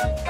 Bye.